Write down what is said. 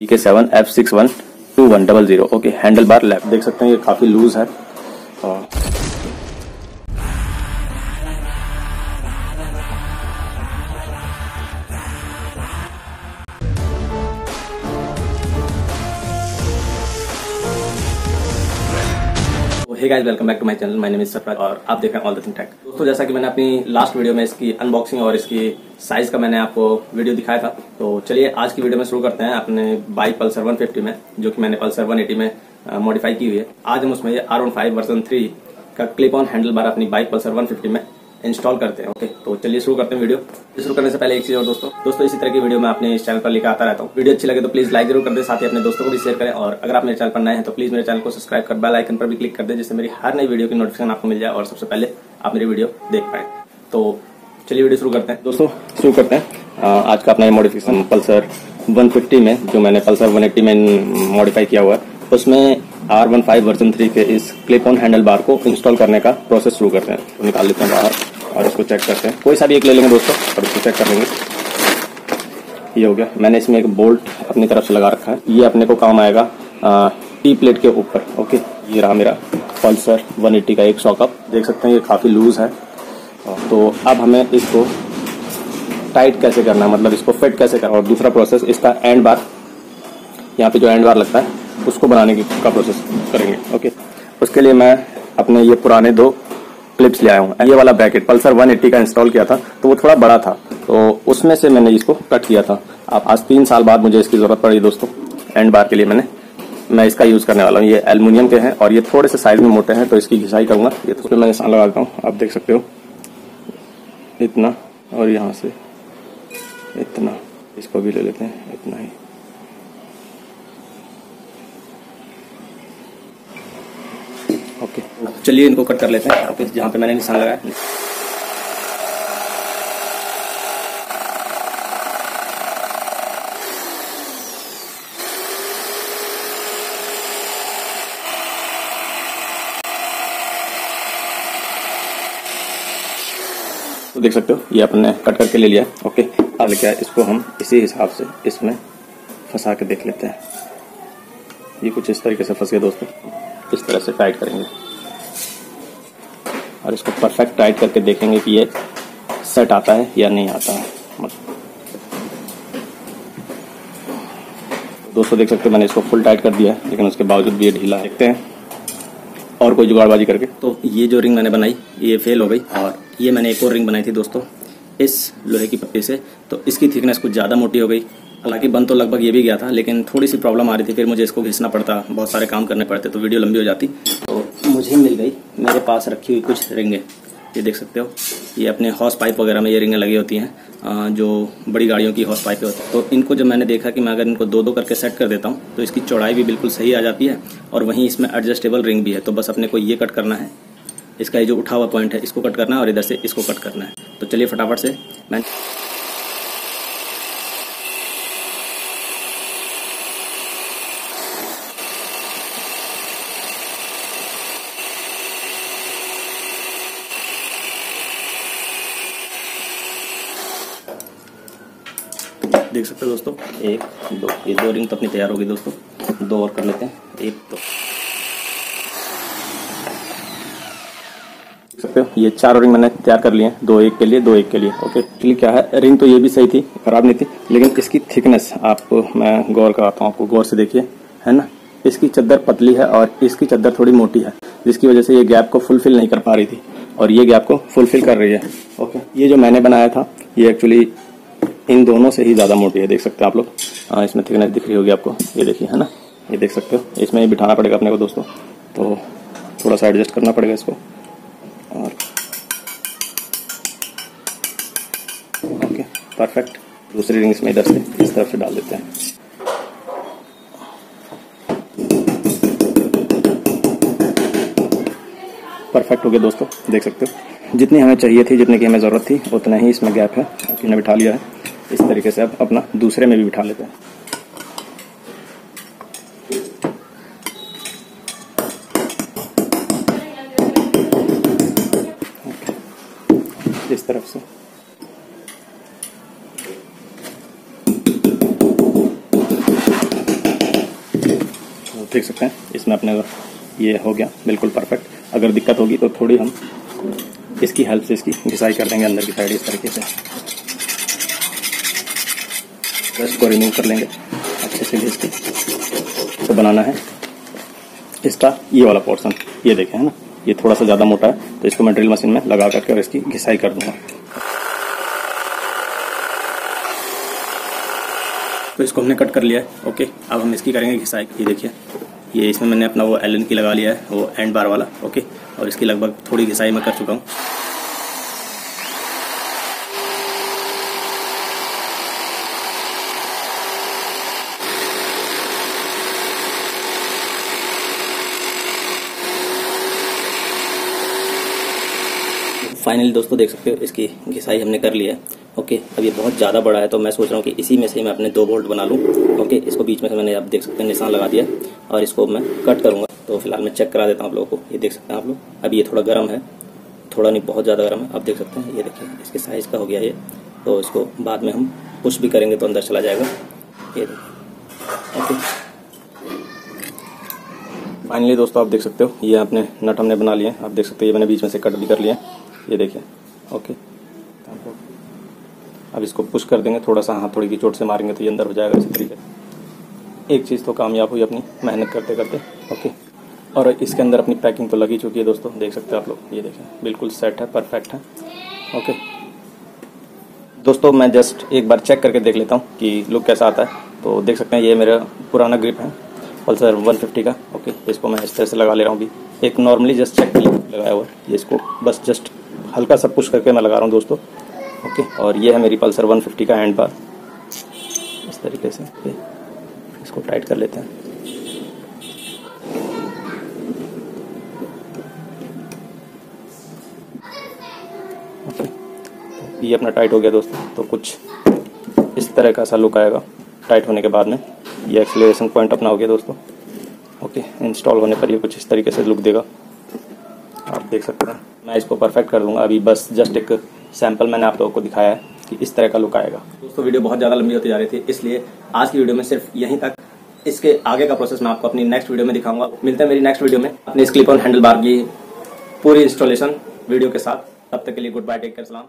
के seven F six one two one double zero okay handle bar left देख सकते हैं ये काफ़ी लूज है। और hey guys welcome back to my channel my name is Sarfaraz और आप देख रहे हैं ऑल द थिंग टेक दोस्तों जैसा कि मैंने अपनी लास्ट वीडियो में इसकी अनबॉक्सिंग और इसकी साइज़ का मैंने आपको वीडियो दिखाया था तो चलिए आज की वीडियो में शुरू करते हैं अपने बाइक पल्सर 150 में, जो कि मैंने पल्सर 180 में मॉडिफाई की हुई है। आज हम उसमें R one five version three का क्लिप ऑन हैंडल बार अपनी बाइक पल्सर वन में इंस्टॉल करते हैं ओके तो चलिए शुरू करते हैं वीडियो शुरू करने से पहले एक चीज़ और दोस्तों दोस्तों, इसी तरह की वीडियो मैं अपने इस चैनल पर लेकर आता रहता हूँ। वीडियो अच्छी लगे तो प्लीज़ लाइक ज़रूर कर दे, साथ ही अपने दोस्तों को भी शेयर करें और अगर आप मेरे चैनल पर नए हैं तो प्लीज़ मेरे चैनल को सब्सक्राइब कर बेल आइकन पर भी क्लिक कर दे, जिससे मेरी हर नई वीडियो की नोटिफिकेशन आपको मिल जाए और सबसे पहले आप मेरी वीडियो देख पाए। तो चलिए वीडियो शुरू करते हैं। दोस्तों, शुरू करते हैं। आज का अपना मॉडिफिकेशन पल्सर 150 में, जो मैंने पल्सर 180 में मॉडिफाई किया हुआ है, उसमें R one five version three के इस क्लिप ऑन हैंडल बार को इंस्टॉल करने का प्रोसेस शुरू करते हैं। तो निकाल लेते हैं बाहर। और इसको चेक करते हैं। कोई सा भी एक ले लेंगे दोस्तों। और इसको चेक कर लेंगे। ये हो गया। मैंने इसमें एक बोल्ट अपनी तरफ़ से लगा रखा है। ये अपने को काम आएगा टी प्लेट के ऊपर। ओके ये रहा मेरा पल्सर 180 का एक सॉकअप देख सकते हैं ये काफ़ी लूज है। तो अब हमें इसको टाइट कैसे करना है? मतलब इसको फिट कैसे करना और दूसरा प्रोसेस इसका एंड बार यहाँ पे जो एंड बार लगता है उसको बनाने की का प्रोसेस करेंगे। ओके उसके लिए मैं अपने ये पुराने दो क्लिप्स ले आया हूँ। ये वाला ब्रैकेट पल्सर 180 का इंस्टॉल किया था तो वो थोड़ा बड़ा था। तो उसमें से मैंने इसको कट किया था। अब आज तीन साल बाद मुझे इसकी ज़रूरत पड़ी दोस्तों। एंड बार के लिए मैंने। मैं इसका यूज़ करने वाला हूँ। ये एल्यूमिनियम के हैं और ये थोड़े से साइज़ में मोटे हैं तो इसकी घिसाई करूँगा। ये तो मैं निशान लगा देता हूँ। आप देख सकते हो। इतना और यहाँ से। इतना। इसको भी ले लेते हैं। इतना ही ओके चलिए इनको कट कर लेते हैं ओके जहाँ पे मैंने निशान लगाया। तो देख सकते हो, ये अपने कट करके ले लिया। ओके अब क्या इसको हम इसी हिसाब से इसमें फंसा के देख लेते हैं। ये कुछ इस तरीके से फंस गया दोस्तों। इस तरह से टाइट करेंगे। और इसको परफेक्ट टाइट करके देखेंगे कि ये सेट आता है या नहीं आता है। दोस्तों, देख सकते हैं, मैंने इसको फुल टाइट कर दिया है, लेकिन उसके बावजूद भी ये ढीला देखते हैं, और कोई जुगाड़बाजी करके। तो ये जो रिंग मैंने बनाई, ये फेल हो गई, और ये मैंने एक और रिंग बनाई थी दोस्तों, इस लोहे की पत्ती से। तो इसकी थिकनेस कुछ ज़्यादा मोटी हो गई हालाँकि बन तो लगभग ये भी गया था, लेकिन थोड़ी सी प्रॉब्लम आ रही थी, फिर मुझे इसको घिसना पड़ता, बहुत सारे काम करने पड़ते तो वीडियो लंबी हो जाती तो मुझे मिल गई, मेरे पास रखी हुई कुछ रिंगे, ये देख सकते हो, ये अपने हॉस पाइप वगैरह में ये रिंगें लगी होती हैं जो बड़ी गाड़ियों की हॉस पाइपें होती हैं तो इनको जब मैंने देखा कि मैं अगर इनको दो दो करके सेट कर देता हूँ तो इसकी चौड़ाई भी बिल्कुल सही आ जाती है, और वहीं इसमें एडजस्टेबल रिंग भी है तो बस अपने को ये कट करना है, इसका ये जो उठा हुआ पॉइंट है, इसको कट करना है, और इधर से इसको कट करना है तो चलिए फटाफट से, मैं देख सकते हो दोस्तों। एक, दो, ये दो रिंग तो अपनी तैयार होगी दोस्तों। दो और कर लेते हैं। एक, दो। सकते हो, ये चार रिंग मैंने तैयार कर लिए हैं। दो एक के लिए, दो एक के लिए। ओके एक्चुअली क्या है? रिंग तो ये भी सही थी, खराब नहीं थी, लेकिन इसकी थिकनेस आपको मैं गौर कराता हूँ आपको गौर से देखिए, है ना? इसकी चद्दर पतली है और इसकी चद्दर थोड़ी मोटी है, जिसकी वजह से ये गैप को फुलफिल नहीं कर पा रही थी, और ये गैप को फुलफिल कर रही है। ओके, ये जो मैंने बनाया था, ये एक्चुअली इन दोनों से ही ज़्यादा मोटी है, देख सकते हैं आप लोग। हाँ इसमें थिकनेस दिख रही होगी आपको, ये देखिए, है ना? ये देख सकते हो। इसमें ही बिठाना पड़ेगा अपने को दोस्तों। तो थोड़ा सा एडजस्ट करना पड़ेगा इसको। और ओके परफेक्ट दूसरी रिंग इसमें इधर से इस तरफ़ से डाल देते हैं। परफेक्ट हो गया दोस्तों, देख सकते हो। जितनी हमें चाहिए थी, जितने की हमें ज़रूरत थी, उतना ही इसमें गैप है। हमने बिठा लिया है। इस तरीके से अब अपना दूसरे में भी बिठा लेते हैं। इस तरफ़ से। देख सकते हैं, इसमें अपने अगर ये हो गया, बिल्कुल परफेक्ट। अगर दिक्कत होगी तो थोड़ी हम इसकी हेल्प से इसकी घिसाई कर देंगे अंदर की साइड इस तरीके से। तो इसको रिमूव कर लेंगे। अच्छे से घिस के तो बनाना है। इसका ये वाला पोर्सन ये देखें, है ना? ये थोड़ा सा ज़्यादा मोटा है तो इसको मैं ड्रिल मशीन में लगा करके और इसकी घिसाई कर दूँगा। तो इसको हमने कट कर लिया है ओके अब हम इसकी करेंगे घिसाई। ये देखिए, ये इसमें मैंने अपना वो एलन की लगा लिया है, वो एंड बार वाला ओके और इसकी लगभग थोड़ी घिसाई मैं कर चुका हूँ। फाइनली दोस्तों देख सकते हो, इसकी घिसाई हमने कर लिया है। ओके, अब ये बहुत ज़्यादा बड़ा है तो मैं सोच रहा हूँ कि इसी में से मैं अपने दो बोल्ट बना लूँ। ओके, इसको बीच में से मैंने आप देख सकते हैं निशान लगा दिया और इसको मैं कट करूँगा। तो फ़िलहाल मैं चेक करा देता हूँ आप लोगों को। ये देख सकते हैं आप लोग अभी ये थोड़ा गर्म है, थोड़ा नहीं, बहुत ज़्यादा गर्म है। आप देख सकते हैं, ये देखिए, इसके साइज़ का हो गया ये। तो इसको बाद में हम पुश भी करेंगे तो अंदर चला जाएगा। ये देखिए, ओके। फाइनली दोस्तों आप देख सकते हो, ये अपने नट हमने बना लिए आप देख सकते हो, ये मैंने बीच में से कट भी कर लिया ये देखिए ओके अब इसको पुश कर देंगे, थोड़ा सा हाथ थोड़ी की चोट से मारेंगे तो ये अंदर हो जाएगा, इसी तरीके एक चीज़ तो कामयाब हुई अपनी मेहनत करते करते ओके और इसके अंदर अपनी पैकिंग तो लगी चुकी है दोस्तों, देख सकते हैं आप लोग। ये देखें, बिल्कुल सेट है परफेक्ट है। ओके दोस्तों, मैं जस्ट एक बार चेक करके देख लेता हूँ कि लुक कैसा आता है। तो देख सकते हैं, ये मेरा पुराना ग्रिप है पल्सर 150 का। ओके इसको मैं इस तरह से लगा ले रहा हूँ अभी। एक नॉर्मली जस्ट चेक लगाया हुआ है। इसको बस जस्ट हल्का सा पुश करके मैं लगा रहा हूँ दोस्तों। ओके और ये है मेरी पल्सर 150 का एंड बार इस तरीके से ओके इसको टाइट कर लेते हैं। ओके ये अपना टाइट हो गया दोस्तों तो कुछ इस तरह का सा लुक आएगा। टाइट होने के बाद में ये एक्सलेशन पॉइंट अपना हो गया दोस्तों। ओके इंस्टॉल होने पर ये कुछ इस तरीके से लुक देगा। आप देख सकते हैं। मैं इसको परफेक्ट कर दूँगा। अभी बस जस्ट एक सैंपल मैंने आप लोगों को दिखाया है कि इस तरह का लुक आएगा। दोस्तों वीडियो बहुत ज़्यादा लंबी होती जा रही थी, इसलिए आज की वीडियो में सिर्फ़ यहीं तक। इसके आगे का प्रोसेस मैं आपको अपनी नेक्स्ट वीडियो में दिखाऊँगा। मिलते हैं मेरी नेक्स्ट वीडियो में। अपने इस क्लिप ऑन हैंडल बार की पूरी इंस्टॉलेशन वीडियो के साथ। तब तक के लिए गुड बाय टेक कर सलाम